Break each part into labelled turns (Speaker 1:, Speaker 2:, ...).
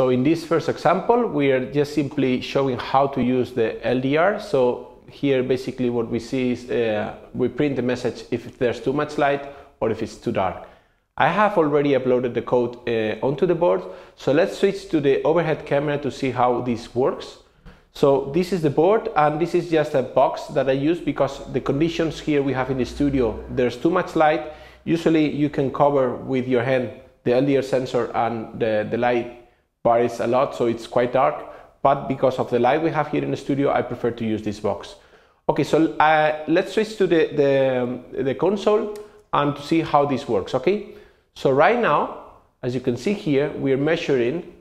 Speaker 1: So in this first example, we are just simply showing how to use the LDR. So here basically what we see is uh, we print the message if there's too much light or if it's too dark. I have already uploaded the code uh, onto the board. So let's switch to the overhead camera to see how this works. So this is the board and this is just a box that I use because the conditions here we have in the studio, there's too much light. Usually you can cover with your hand the LDR sensor and the, the light varies a lot, so it's quite dark. But because of the light we have here in the studio, I prefer to use this box. Okay, so uh, let's switch to the, the, um, the console and to see how this works, okay? So right now, as you can see here, we are measuring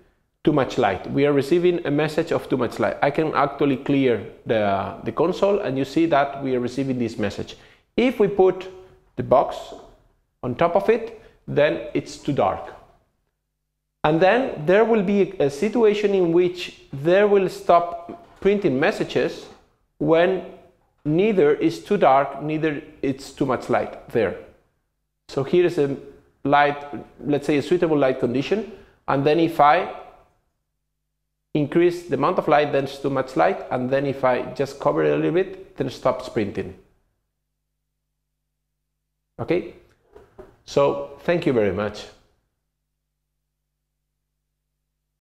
Speaker 1: too much light. We are receiving a message of too much light. I can actually clear the, the console and you see that we are receiving this message. If we put the box on top of it, then it's too dark. And then there will be a situation in which there will stop printing messages when neither is too dark, neither it's too much light there. So here is a light, let's say a suitable light condition. And then if I increase the amount of light, then it's too much light. And then if I just cover it a little bit, then it stops printing. Okay? So thank you very much.